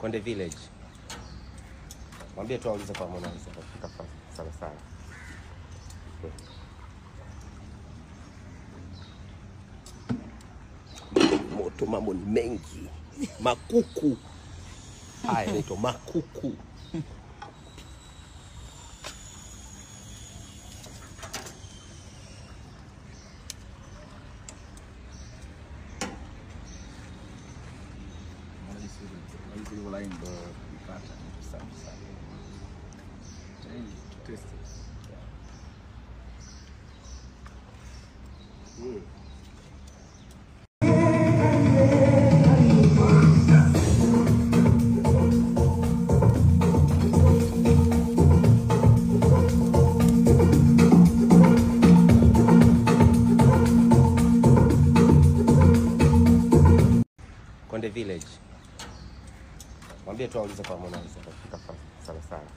Konde Village. Mwambie tu aulize kwa Harmonize atafika sana sana. Moto mambo ni mengi. Makuku. Haya inaitwa makuku. Konde Village. Mwambie tu aulize kwa Harmonize kwa sana sana.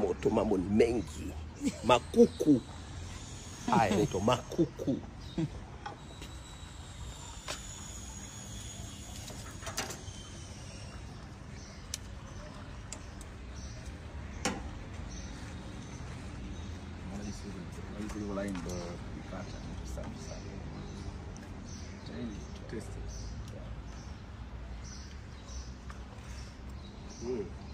Moto mambo ni mengi. Makuku. Haya moto makuku. tasty. Mm.